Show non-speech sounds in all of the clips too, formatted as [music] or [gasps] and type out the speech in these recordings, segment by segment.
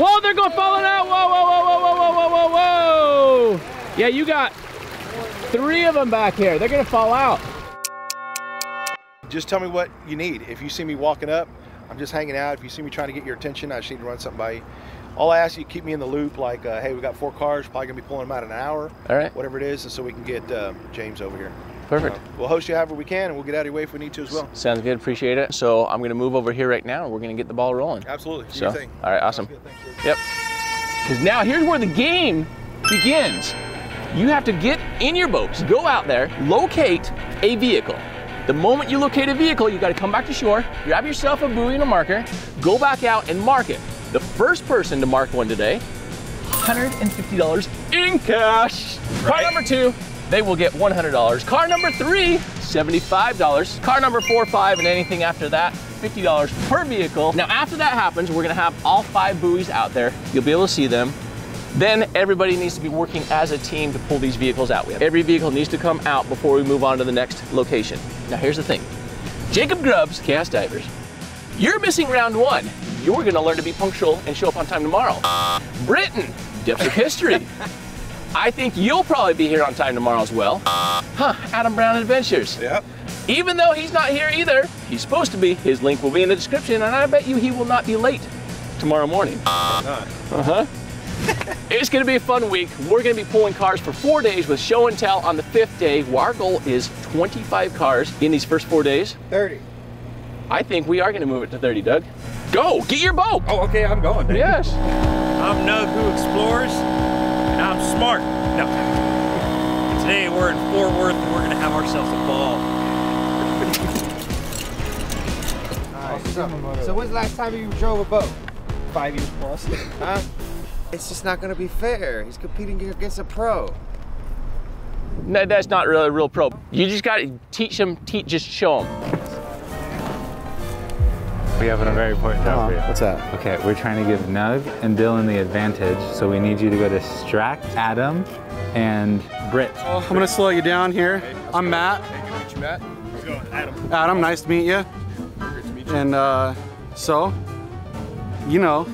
Whoa, they're going to fall out. Whoa, whoa, whoa, whoa, whoa, whoa, whoa, whoa. Yeah, you got three of them back here. They're going to fall out. Just tell me what you need. If you see me walking up, I'm just hanging out. If you see me trying to get your attention, I just need to run something by you. All I ask you, keep me in the loop. Like, uh, hey, we got four cars, probably gonna be pulling them out in an hour. All right. Whatever it is, and so we can get uh, James over here. Perfect. Uh, we'll host you however we can, and we'll get out of your way if we need to as well. Sounds good. Appreciate it. So I'm gonna move over here right now, and we're gonna get the ball rolling. Absolutely. Do So, all right, awesome. Thanks, Yep. Because now here's where the game begins. You have to get in your boats, go out there, locate a vehicle. The moment you locate a vehicle, you got to come back to shore, grab yourself a buoy and a marker, go back out and mark it. The first person to mark one today, $150 in cash. Car number two, they will get $100. Car number three, $75. Car number four, five, and anything after that, $50 per vehicle. Now, after that happens, we're gonna have all five buoys out there. You'll be able to see them. Then everybody needs to be working as a team to pull these vehicles out. Every vehicle needs to come out before we move on to the next location. Now, here's the thing. Jacob Grubbs, Chaos Divers, you're missing round one. You're gonna learn to be punctual and show up on time tomorrow. Britain, Depths of History. I think you'll probably be here on time tomorrow as well. Huh, Adam Brown Adventures. Yep. Even though he's not here either, he's supposed to be. His link will be in the description, and I bet you he will not be late tomorrow morning. Uh huh. [laughs] it's gonna be a fun week. We're gonna be pulling cars for four days with show and tell on the fifth day. Our goal is 25 cars in these first four days. 30. I think we are gonna move it to 30, Doug. Go, get your boat. Oh, okay, I'm going. Yes. I'm Nug who explores, and I'm smart. No. Today we're in Fort Worth, and we're gonna have ourselves a ball. So, so when's the last time you drove a boat? Five years plus. [laughs] Huh? It's just not gonna be fair. He's competing against a pro. No, that's not really a real pro. You just gotta teach them, teach, just show them. We have a very important job for you. What's that? Okay, we're trying to give Nug and Dylan the advantage, so we need you to go to Strack, Adam, and Britt. I'm gonna slow you down here. I'm Matt. Hey, good to meet you, Matt. How's it going? Adam. Adam, nice to meet you. Good to meet you. And uh, so, you know,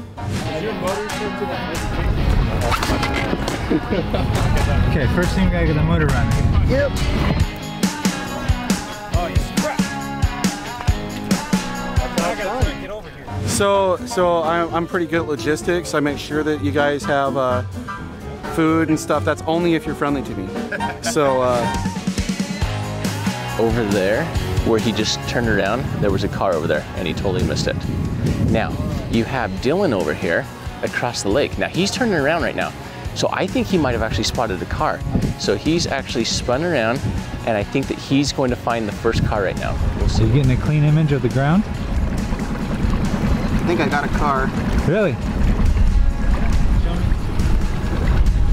Okay, first thing we gotta get the motor running. So so I'm, I'm pretty good at logistics. I make sure that you guys have uh, food and stuff. That's only if you're friendly to me. So uh, over there where he just turned around, there was a car over there and he totally missed it. Now, you have Dylan over here across the lake. Now, he's turning around right now. So I think he might have actually spotted the car. So he's actually spun around and I think that he's going to find the first car right now. We'll So you see. getting a clean image of the ground? I think I got a car Really?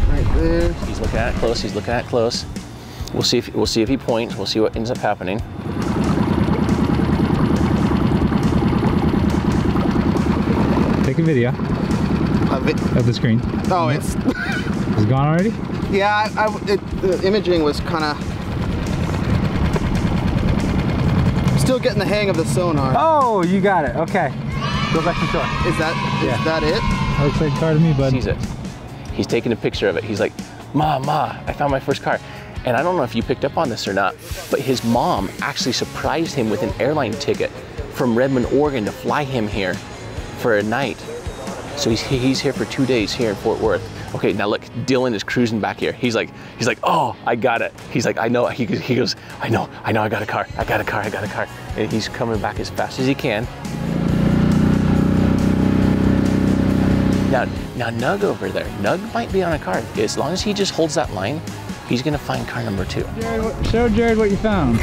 right there. He's looking at it close, he's looking at it close. We'll see if we'll see if he points, we'll see what ends up happening. Take a video Of it. of the screen. Oh, it's [laughs] Is it gone already? yeah. I, I- it, the imaging was kind of still getting the hang of the sonar. Oh, you got it. Okay. Go back to shore. Is that is Yeah. that it? Looks like car to me, bud. sees it. He's taking a picture of it. He's like, Ma, Ma, I found my first car. And I don't know if you picked up on this or not, but his mom actually surprised him with an airline ticket from Redmond, Oregon to fly him here for a night. So he's, he's here for two days here in Fort Worth. Okay, now look, Dylan is cruising back here. He's like, he's like, oh, I got it. He's like, I know. He, he goes, I know, I know, I got a car, I got a car, I got a car. And he's coming back as fast as he can. Now, now Nug over there, Nug might be on a car. As long as he just holds that line, he's gonna find car number two. Jared, show Jared what you found.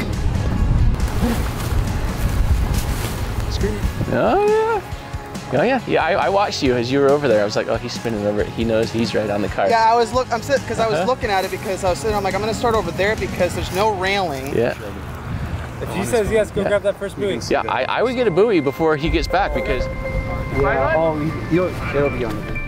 Oh yeah. Oh yeah. Yeah, I, I watched you as you were over there. I was like, oh, he's spinning over. He knows he's right on the car. Yeah, I was look. I'm sitting because I was Uh-huh. looking at it because I was sitting. I'm like, I'm gonna start over there because there's no railing. Yeah. If he says yes, go grab that first buoy. Yeah, I, I would get a buoy before he gets back because Yeah. Oh, you, it'll be on the.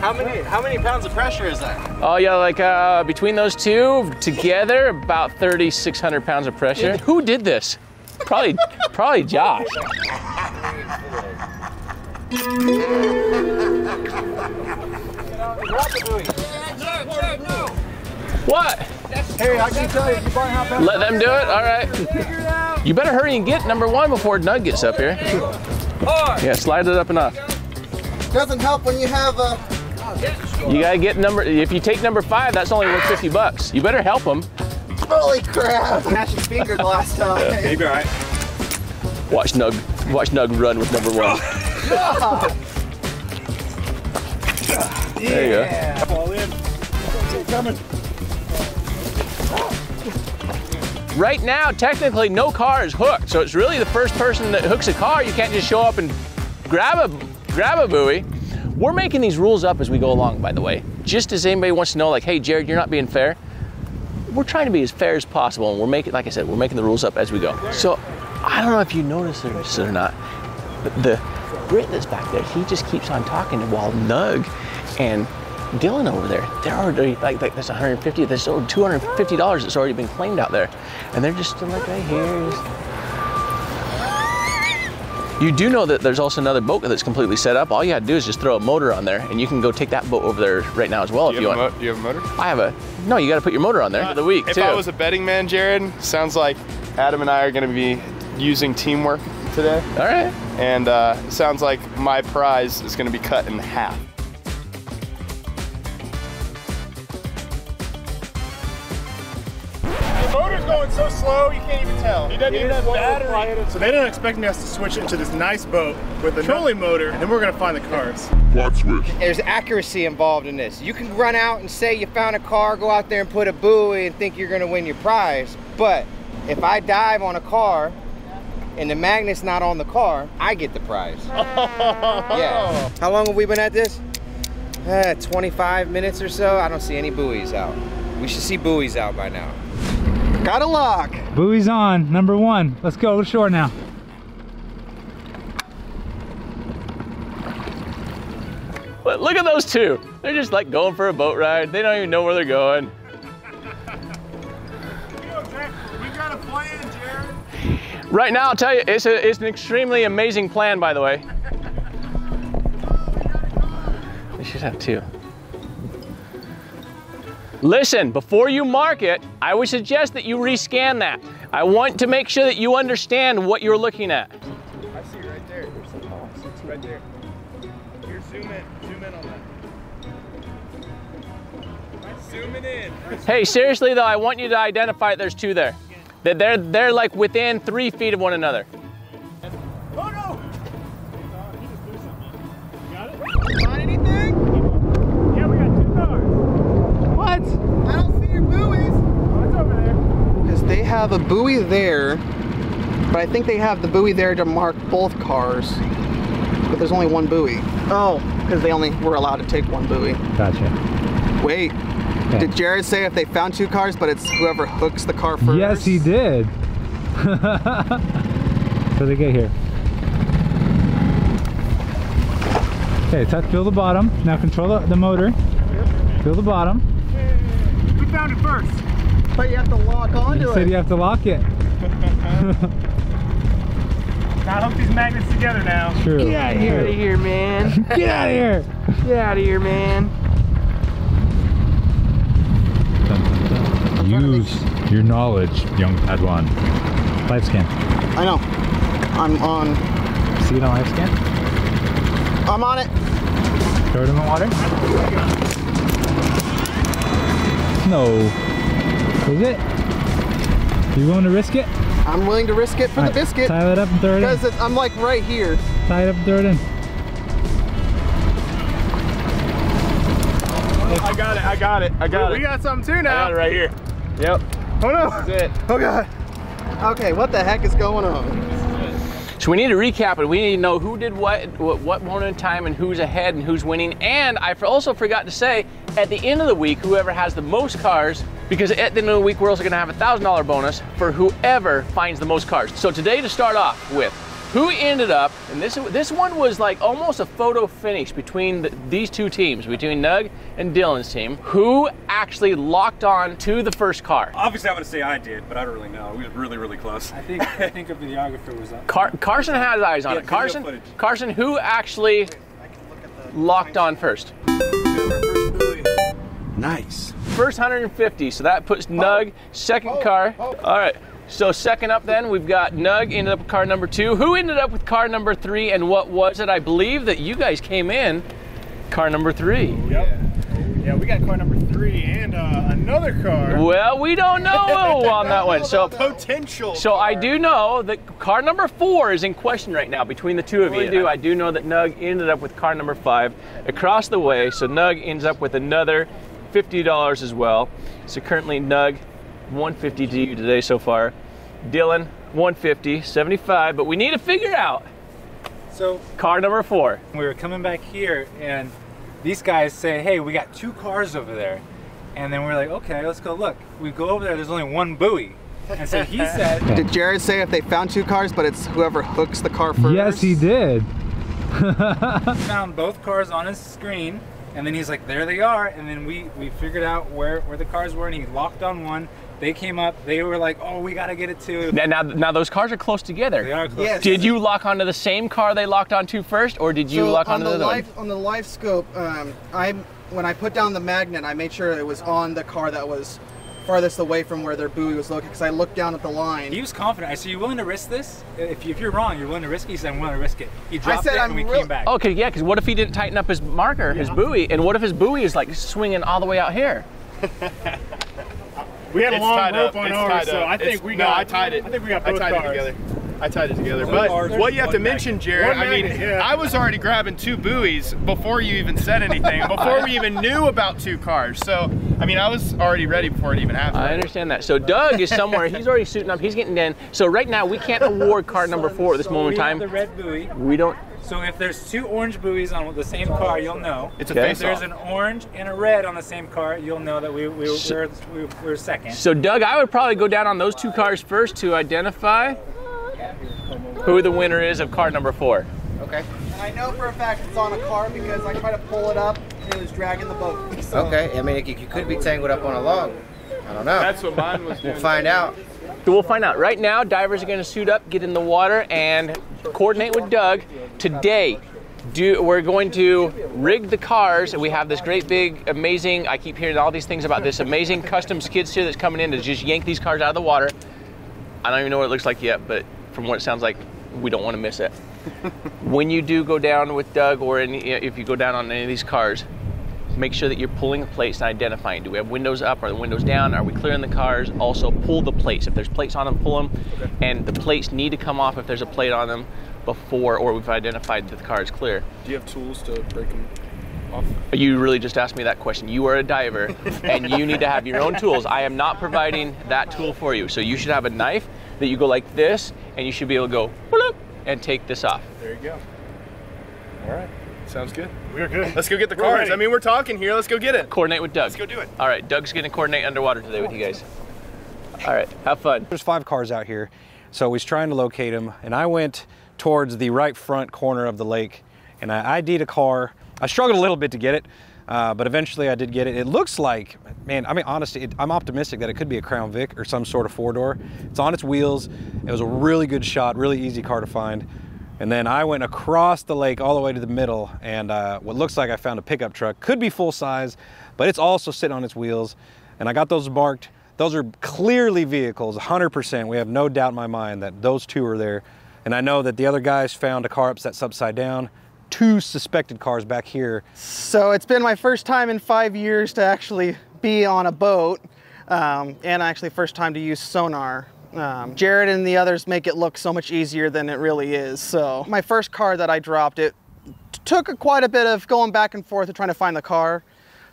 How many how many pounds of pressure is that? oh yeah, like uh, between those two together, about 3,600 pounds of pressure. Who did this? Probably, probably Josh. What? Hey, I can tell you, you might have Let them do it? All right. You better hurry and get number one before Doug gets up here. Yeah, slide it up and up. Doesn't help when you have a. You gotta get number, if you take number five, that's only worth 50 bucks. You better help him. Holy crap! Smashed his finger the last time. Maybe all right. Watch Nug, watch Nug run with number one. There you go. Fall in. Coming. Right now, technically, no car is hooked, so it's really the first person that hooks a car. You can't just show up and grab a grab a buoy. We're making these rules up as we go along, by the way. Just as anybody wants to know, like, hey, Jared, you're not being fair. We're trying to be as fair as possible, and we're making, like I said, we're making the rules up as we go. So, I don't know if you noticed this or not, but the Brit that's back there, he just keeps on talking while Nug and Dylan over there, they're already like, like that's 150, there's over 250 dollars that's already been claimed out there, and they're just still like right here. You do know that there's also another boat that's completely set up. All you had to do is just throw a motor on there, and you can go take that boat over there right now as well if you want. do you have a motor? I have a no. You got to put your motor on there for the week If too. I was a betting man, Jared, sounds like Adam and I are going to be using teamwork today. All right. And uh, sounds like my prize is going to be cut in half. Slow you can't even tell. He doesn't even have battery. So they don't expect us to switch into this nice boat with a trolling motor, and then we're gonna find the cars. There's accuracy involved in this. You can run out and say you found a car, go out there and put a buoy and think you're gonna win your prize. But if I dive on a car and the magnet's not on the car, I get the prize. [laughs] yeah. How long have we been at this? Uh, 25 minutes or so. I don't see any buoys out. We should see buoys out by now. Got a lock. Buoy's on, number one. Let's go to shore now. But look at those two. They're just like going for a boat ride. They don't even know where they're going. We got a plan, Right now, I'll tell you, it's, a, it's an extremely amazing plan, by the way. [laughs] We should have two. Listen, before you mark it, I would suggest that you rescan that. I want to make sure that you understand what you're looking at. I see right there. There's some holes. It's right there. Here, zoom in. Zoom in on that. Zooming in. Hey, seriously though, I want you to identify there's two there. That they're, they're like within three feet of one another. Have a buoy there, but I think they have the buoy there to mark both cars. But there's only one buoy. Oh, because they only were allowed to take one buoy. Gotcha. Wait, Okay. did Jared say if they found two cars, but it's whoever hooks the car first? Yes, he did. [laughs] so they get here. Okay, touch, feel the bottom. Now control the, the motor. Feel the bottom. We found it first. But you have to lock onto You said you have to lock it. [laughs] Gotta hook these magnets together now. True. Get out of here, True. here, man. [laughs] Get out of here. Get out of here, man. Use your knowledge, young Padawan. Life scan. I know. I'm on. See it on life scan? I'm on it. Throw it in the water. No. Is it? You willing to risk it? I'm willing to risk it for Alright, the biscuit. Tie it up and throw it in. Because I'm like right here. Tie it up and throw it in. I got it. I got it. I got we it. We got something too I now. got it right here. Yep. Oh no. That's it. Oh god. Okay, what the heck is going on? So we need to recap it. We need to know who did what, what, what moment in time, and who's ahead, and who's winning. And I also forgot to say, at the end of the week, whoever has the most cars, because at the end of the week, we're also going to have a thousand dollar bonus for whoever finds the most cars. So today, to start off with, who ended up, and this this one was like almost a photo finish between the, these two teams, between Nug and Dylan's team. Who actually locked on to the first car? Obviously, I'm gonna say I did, but I don't really know. We was really, really close. I think I [laughs] think a videographer was up. Car- Carson has eyes on Yeah, it. Carson, footage. Carson, who actually locked on first? Nice. First 150, so that puts Nug second car. All right. So second up, then we've got Nug ended up with car number two. Who ended up with car number three, and what was it? I believe that you guys came in car number three. Yep. Yeah, we got car number three and uh, another car. Well, we don't know [laughs] on that one. So Potential. So I do know that car number four is in question right now between the two of you. I do. I do know that Nug ended up with car number five across the way. So Nug ends up with another fifty dollars as well. So currently Nug, one fifty to you today so far. Dylan, 150, 75. But we need to figure out So car number four. we were coming back here, and these guys say, "Hey, we got two cars over there," and then we're like, "Okay, let's go look." We go over there. There's only one buoy, and so he [laughs] said, Did Jared say if they found two cars, but it's whoever hooks the car first? Yes, he did. [laughs] found both cars on his screen, and then he's like, "There they are." And then we we figured out where where the cars were, and he locked on one. They came up. They were like, "Oh, we gotta get it too." Now, now, now those cars are close together. They are close. Yes. Did you lock onto the same car they locked onto first, or did you So lock on onto the the other live on the live scope, um, I when I put down the magnet, I made sure it was on the car that was farthest away from where their buoy was located because I looked down at the line. He was confident. I said, you're willing to risk this? If, you, if you're wrong, you're willing to risk it." He said, "I'm willing to risk it." He dropped said, it, "I'm and we real- came back. Okay, yeah, because what if he didn't tighten up his marker, his buoy, and what if his buoy is like swinging all the way out here? We had a It's long tied rope up. on It's ours, so. I think It's- we no, got. I tied it. I think we got I both tied cars. it together. I tied it together. But cars, what you have to mention, Jared, I mean, yeah. I was already grabbing two buoys before you even said anything, [laughs] before we even knew about two cars. So, I mean, I was already ready before it even happened. I understand that. So Doug is somewhere. He's already suiting up. He's getting in. So right now we can't award car number four at this moment we in have the red buoy. We don't. So if there's two orange buoys on the same car, you'll know. It's a Okay. If there's an orange and a red on the same car, you'll know that we, we, So- we're, we're second. So Doug, I would probably go down on those two cars first to identify who the winner is of car number four. Okay. And I know for a fact it's on a car because I tried to pull it up and it was dragging the boat. So- Okay. I mean, it, you could be tangled up on a log. I don't know. That's what mine was doing. we'll find out. We'll find out. Right now, divers are going to suit up, get in the water, and coordinate with Doug. Today, do we're going to rig the cars, and we have this great big, amazing. I keep hearing all these things about this amazing custom skid steer that's coming in to just yank these cars out of the water. I don't even know what it looks like yet, but from what it sounds like, we don't want to miss it. when you do go down with Doug, or any, if you go down on any of these cars, make sure that you're pulling the plates and identifying. Do we have windows up? Are the windows down? Are we clearing the cars? Also, pull the plates. If there's plates on them, pull them. And the plates need to come off if there's a plate on them before, or we've identified that the car is clear. Do you have tools to break them off? You really just asked me that question. You are a diver, [laughs] and you need to have your own tools. I am not providing that tool for you. So you should have a knife that you go like this, and you should be able to go and take this off. There you go. All right. Sounds good. We're good. Let's go get the cars. ready. I mean, we're talking here. Let's go get it. Coordinate with Doug. Let's go do it. All right, Doug's going to coordinate underwater today with you guys. All right, have fun. There's five cars out here, so he's trying to locate them. And I went towards the right front corner of the lake, and I ID'd a car. I struggled a little bit to get it, uh, but eventually I did get it. It looks like, man, I mean, honestly, it, I'm optimistic that it could be a Crown Vic or some sort of four door. It's on its wheels. It was a really good shot, really easy car to find. And then I went across the lake all the way to the middle, and uh, what looks like I found a pickup truck. Could be full size, but it's also sitting on its wheels. And I got those marked. Those are clearly vehicles, 100%. We have no doubt in my mind that those two are there. And I know that the other guys found a car upset upside down, two suspected cars back here. So it's been my first time in five years to actually be on a boat, um, and actually first time to use sonar. Um, Jared and the others make it look so much easier than it really is. So my first car that I dropped, it took quite a bit of going back and forth and trying to find the car,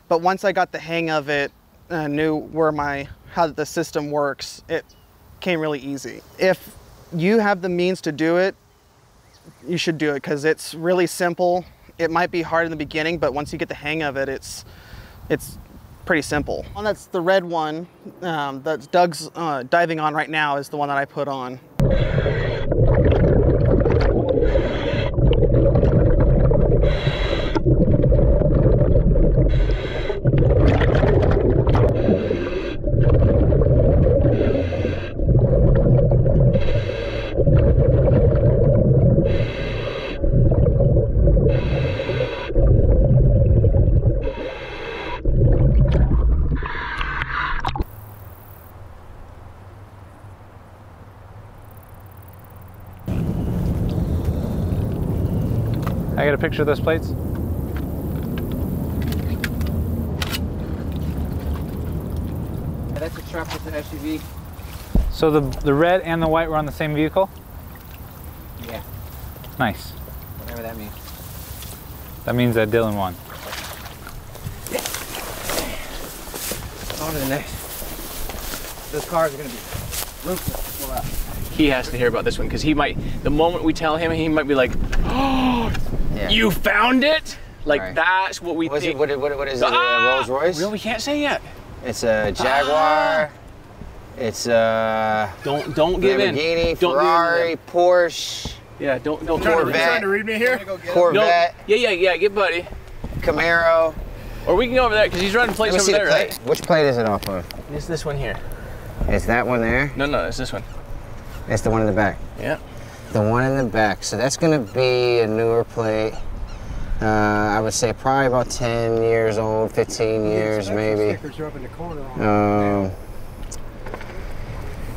but once I got the hang of it, uh, knew where my how the system works, it came really easy. If you have the means to do it, you should do it because it's really simple. It might be hard in the beginning, but once you get the hang of it, it's it's pretty simple. One that's the red one um, that Doug's uh, diving on right now is the one that I put on. I get a picture of those plates? That's a truck with an SUV. So the the red and the white were on the same vehicle? Yeah, Nice. whatever that means. That means that Dylan won. On to the next. Those cars are gonna be ruthless to pull out. He has to hear about this one because he might. The moment we tell him, he might be like, [gasps] "Oh, Yeah. you found it!" Like Right. that's what we What is think. it? What, what, what is it? Ah! A Rolls Royce? Well, we can't say yet. It's a Jaguar. It's a Don't don't give in. Lamborghini, Don't. Ferrari, Porsche, Yeah, don't don't. Trying to, Corvette. trying to read me here? No, Corvette, yeah, yeah, yeah. Get buddy. Camaro. Or we can go over there because he's running plates over see the there, plate. right? Which plate is it off of? It's this one here. It's that one there. No, no, it's this one. It's the one in the back. Yeah. The one in the back. So that's gonna be a newer plate. Uh, I would say probably about 10 years old, 15 years maybe. Um,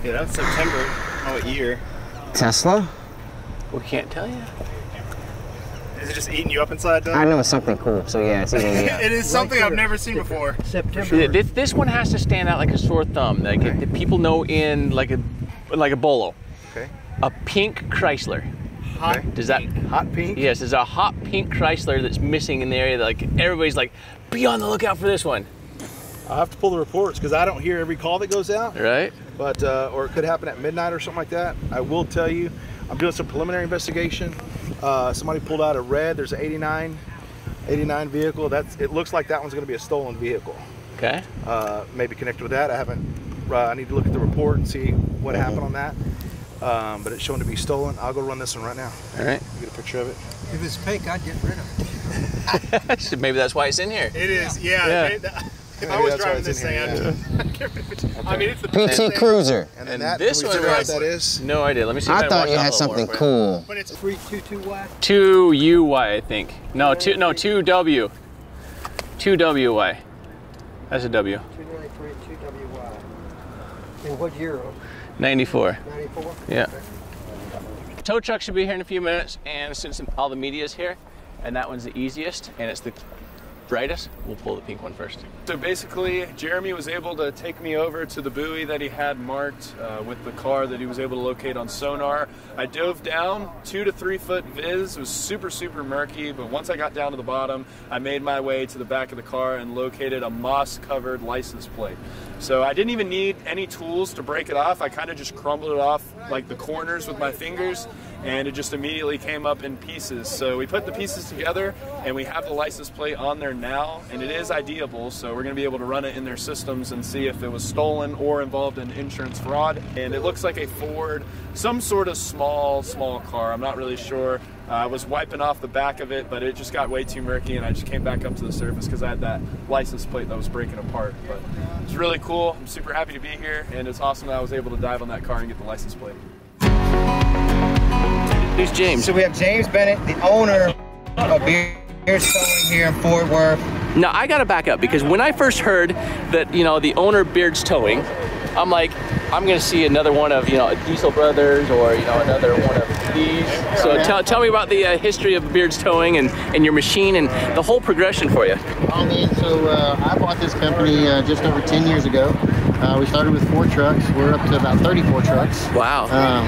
Yeah, that's September. Oh, what year? Tesla? We can't tell you. Is it just eating you up inside, Doug? I know it's something cool, so yeah, it's eating me up. it is something I've never seen before. September. This, this one has to stand out like a sore thumb. Like if the people know in like a like a bolo. Okay. A pink Chrysler. Hot Does that Hot pink. Yes, there's a hot pink Chrysler that's missing in the area. Like everybody's like, be on the lookout for this one, I'll have to pull the reports because I don't hear every call that goes out. right? But uh, or it could happen at midnight or something like that. I will tell you, I'm doing some preliminary investigation. Uh, somebody pulled out a red. There's an 89, 89 vehicle. That's it looks like that one's going to be a stolen vehicle. Okay. Uh, maybe connected with that. I haven't. Uh, I need to look at the report and see what happened on that. Um, but it's shown to be stolen. I'll go run this one right now. All right. Get a picture of it. If it's pink, I'd get rid of it. [laughs] So maybe that's why it's in here. It is, yeah. Yeah. it- that- if I was driving this thing, here, [laughs] I'd get rid of it. I mean, it's the PT Cruiser. And And that. this one figure that is? No idea. Let me see. if I can thought watch you that had a little something more. cool. But it's Three two two Y. Two UY, I think. No, two. No, two W. Two WY. That's a W. Two ninety three two W Y. And what year? 94. Ninety four. Yeah. Tow truck should be here in a few minutes, and since all the media is here, and that one's the easiest, and it's the brightest, we'll pull the pink one first. So basically, Jeremy was able to take me over to the buoy that he had marked uh, with the car that he was able to locate on sonar. I dove down, two to three foot viz. It was super, super murky, but once I got down to the bottom, I made my way to the back of the car and located a moss covered license plate. So I didn't even need any tools to break it off. I kind of just crumbled it off like the corners with my fingers and it just immediately came up in pieces. So we put the pieces together and we have the license plate on there now and it is IDable. So we're going to be able to run it in their systems and see if it was stolen or involved in insurance fraud. And it looks like a Ford, some sort of small, small car. I'm not really sure. Uh, I was wiping off the back of it, but it just got way too murky, and I just came back up to the surface because I had that license plate that was breaking apart. But it's really cool. I'm super happy to be here, and it's awesome that I was able to dive on that car and get the license plate. Who's James? So we have James Bennett, the owner of Beard's Towing here in Fort Worth. Now I gotta back up because when I first heard that you know the owner Beard's Towing, I'm like, I'm gonna see another one of you know Diesel Brothers or you know another one of these. So tell, tell me about the uh, history of Beard's Towing and, and your machine and the whole progression for you. I mean, so uh, I bought this company uh, just over 10 years ago. Uh, we started with four trucks. We're up to about 34 trucks. Wow. Um,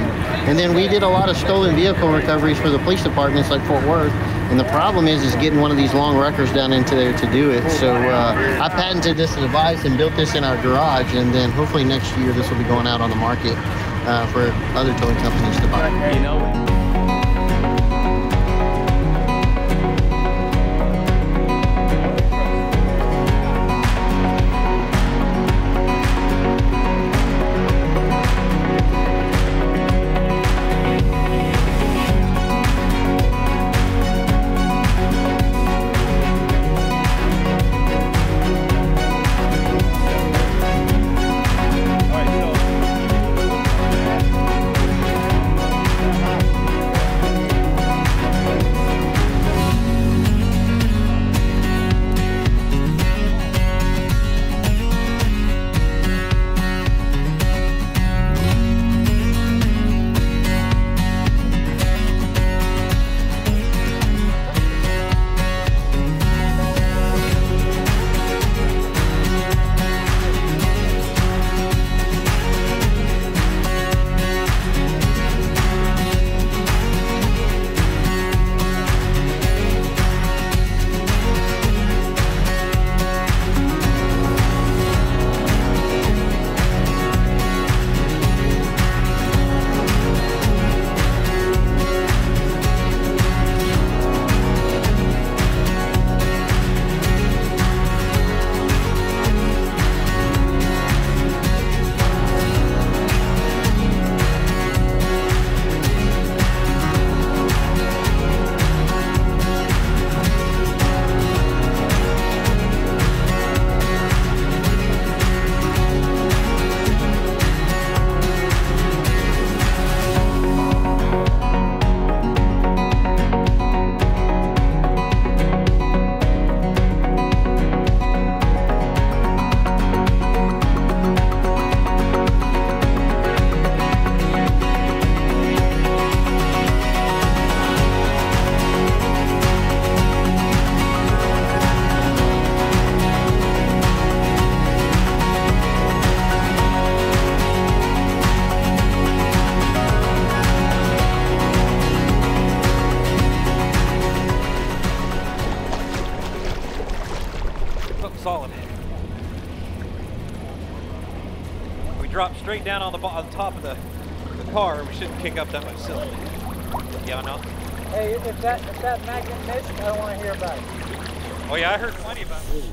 and then we did a lot of stolen vehicle recoveries for the police departments like Fort Worth. And the problem is, is getting one of these long wreckers down into there to do it. So uh, I patented this device and built this in our garage. And then hopefully next year this will be going out on the market uh, for other towing companies to buy. You know. down on the, on top of the, the car, we shouldn't kick up that much silt. Y'all know? Hey, if that, if that magnet missed, I don't want to hear about it. Oh yeah, I heard plenty about it.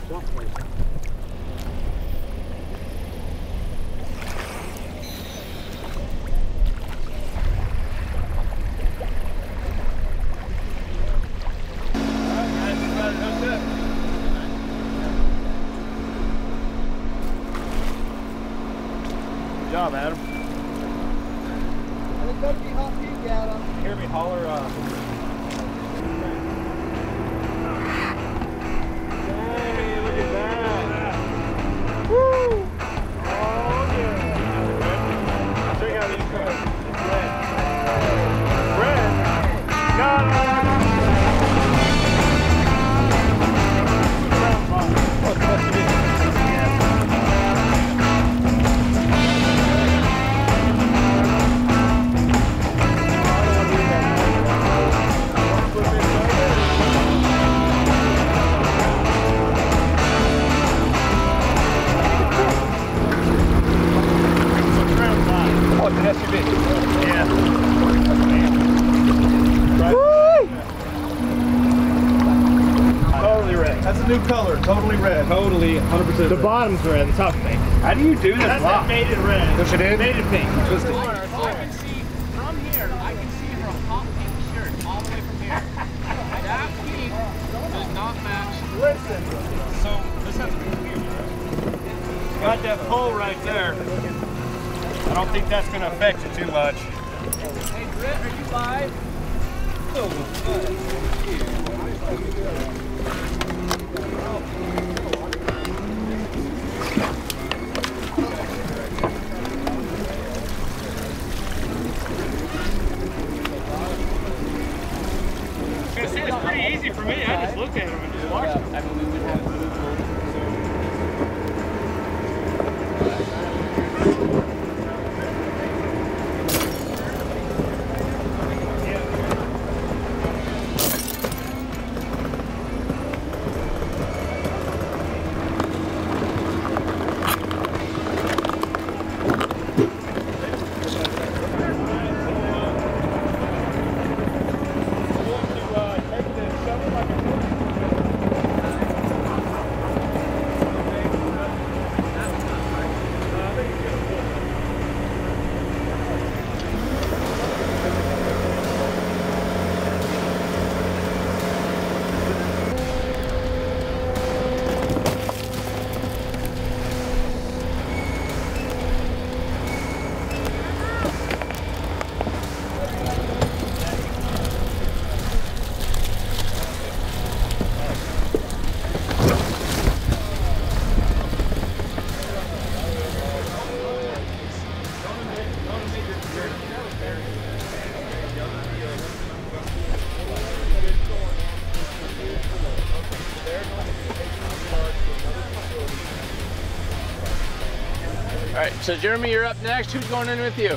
So Jeremy, you're up next. Who's going in with you?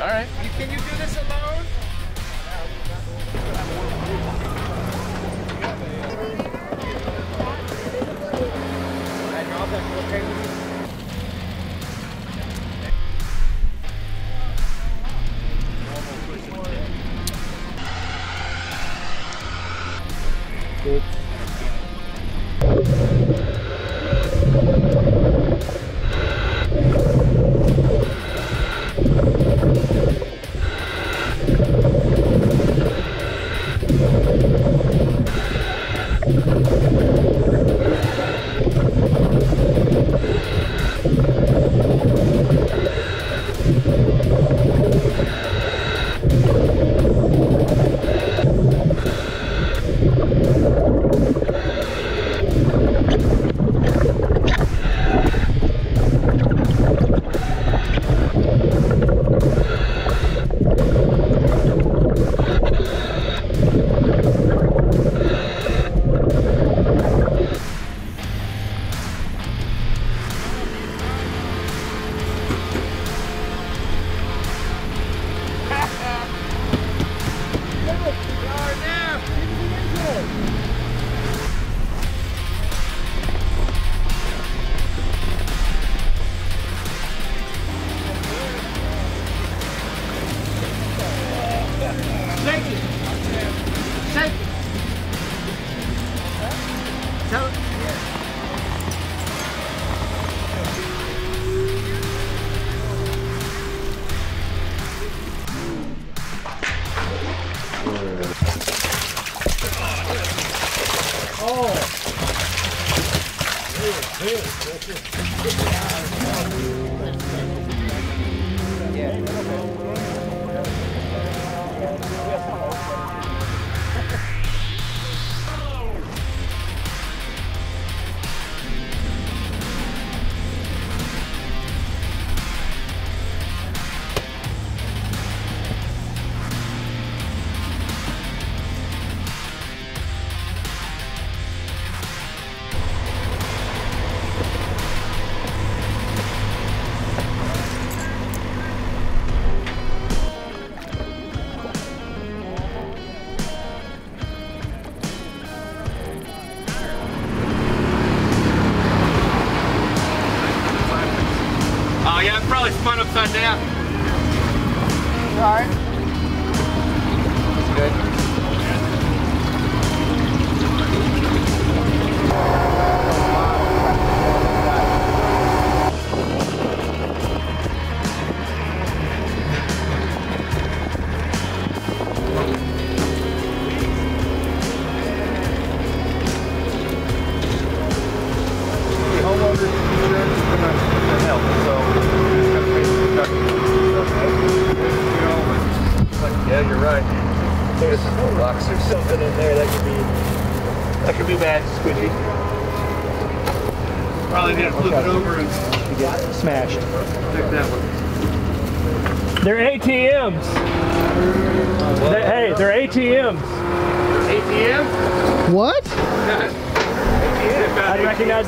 All right. Can you do this alone? car.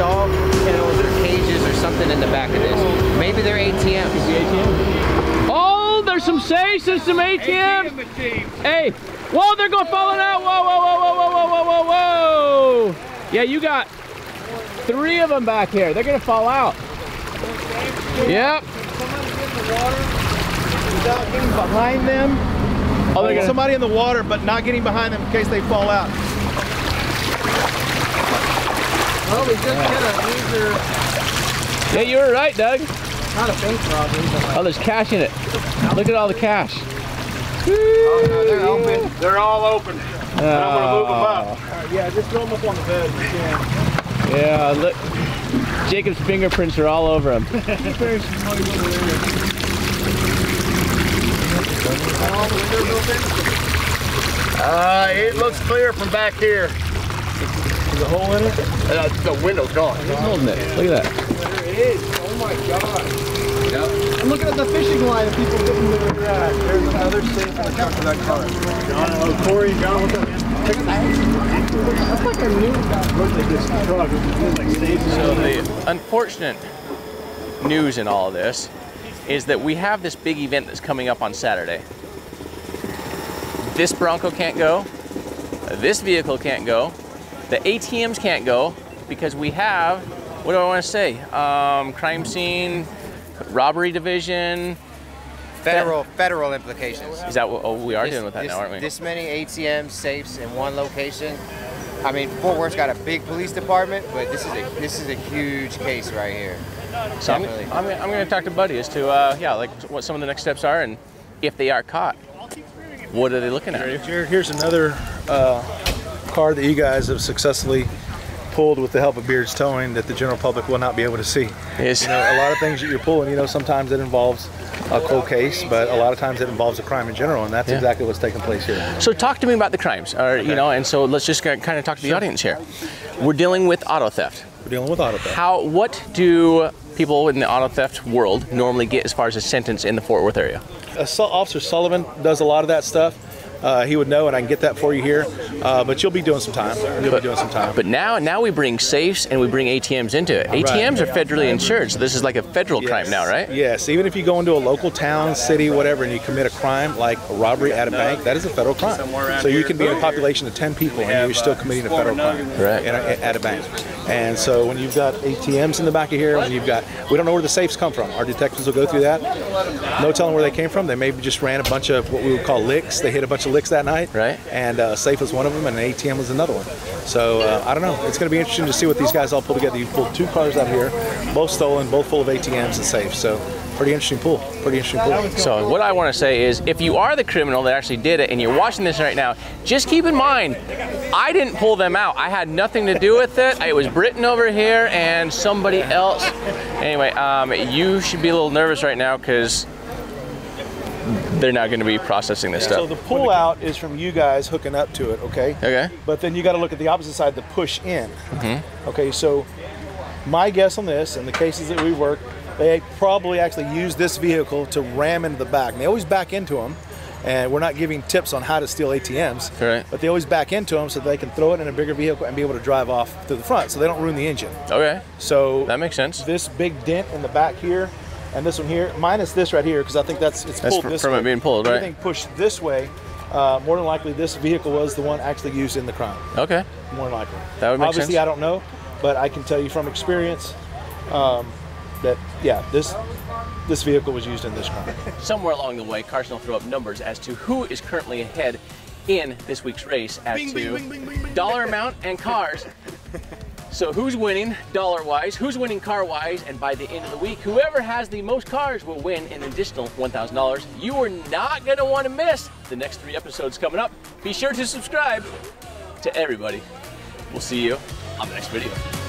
stall kennels or cages or something in the back of this. Maybe they're ATMs. ATM. Oh, there's some safes and some ATMs. ATM hey, whoa, they're going falling out. Whoa, whoa, whoa, whoa, whoa, whoa, whoa, whoa. Yeah, you got three of them back here. They're gonna fall out. Yep. Without getting behind them. Oh, they're gonna... Somebody in the water, but not getting behind them in case they fall out. Well, we just did a user, Yeah, you were right, Doug. not a bank robbery, but Oh, there's cash in it. Look at all the cash. Oh, no, they're open. They're all open. And I'm gonna move them up. yeah, just throw them up on the bed if you can. Yeah, look. Jacob's fingerprints are all over him. [laughs] Uh, it looks clear from back here. There's a hole in it? Uh, the window's gone. He's holding it. Look at that. There it is. Oh my god. I'm looking at the fishing line of people getting their garage. There's another safe in the trunk of that car. John, oh, Corey, John, what's up? That's like a new look at this truck. It's like stages. So the unfortunate news in all of this is that we have this big event that's coming up on Saturday. This Bronco can't go. This vehicle can't go. The ATMs can't go because we have, what do I want to say? Um, crime scene, robbery division. Federal federal implications. Is that what oh, we are This- doing with that this, now, aren't we? This many ATM safes in one location. I mean, Fort Worth's got a big police department, but this is a this is a huge case right here. So I'm, I'm, I'm going to talk to Buddy as to, uh, yeah, like what some of the next steps are and if they are caught, what are they looking at? Jared, here's another uh, car that you guys have successfully pulled with the help of Beard's Towing that the general public will not be able to see. Yes. You know, a lot of things that you're pulling, you know, sometimes it involves a cold case, but a lot of times it involves a crime in general, and that's Yeah. exactly what's taking place here. So talk to me about the crimes, or you know, and so let's just kind of talk to the audience here. We're dealing with auto theft. We're dealing with auto theft. How? What do people in the auto theft world normally get as far as a sentence in the Fort Worth area? Uh, Assault Officer Sullivan does a lot of that stuff. Uh, he would know, and I can get that for you here. Uh, but you'll be doing some time. You'll be doing some time. But now, now we bring safes and we bring ATMs into it. ATMs are federally insured, so this is like a federal crime now, right? Yes, even if you go into a local town, city, whatever, and you commit a crime like a robbery at a bank, that is a federal crime. So you can be in a population of 10 people and you're still committing a federal crime Right. a- at a bank. And so when you've got ATMs in the back of here, when you've got, we don't know where the safes come from. Our detectives will go through that. No telling where they came from. They maybe just ran a bunch of what we would call licks. They hit a bunch of licks that night. Right. And uh, safe was one of them, and an ATM was another one. So uh, I don't know. It's going to be interesting to see what these guys all pull together. You pulled two cars out here, both stolen, both full of ATMs and safes. So pretty interesting pull. Pretty interesting pull. So what I want to say is, if you are the criminal that actually did it and you're watching this right now, just keep in mind, I didn't pull them out. I had nothing to do with it. It was Britain over here and somebody else. Anyway, um, you should be a little nervous right now because they're not going to be processing this So stuff. So the pull out is from you guys hooking up to it, okay? Okay. But then you got to look at the opposite side, the push in. Mm-hmm. Okay, so my guess on this and the cases that we work, they probably actually use this vehicle to ram into the back. And they always back into them, and we're not giving tips on how to steal ATMs, Right. but they always back into them so they can throw it in a bigger vehicle and be able to drive off through the front, so they don't ruin the engine. Okay. So that makes sense. This big dent in the back here, and this one here, minus this right here, because I think that's it's That's pulled fr- this from way. it being pulled, right? Everything pushed this way. Uh, more than likely, this vehicle was the one actually used in the crime. Okay. More than likely. That would make sense. Obviously, sense. I don't know, but I can tell you from experience um, that yeah, this this vehicle was used in this crime. [laughs] Somewhere along the way, Carson will throw up numbers as to who is currently ahead in this week's race as to dollar amount and cars. So who's winning dollar wise, who's winning car wise, and by the end of the week, whoever has the most cars will win an additional $1,000. You are not want to miss the next three episodes coming up. Be sure to subscribe to everybody. We'll see you on the next video.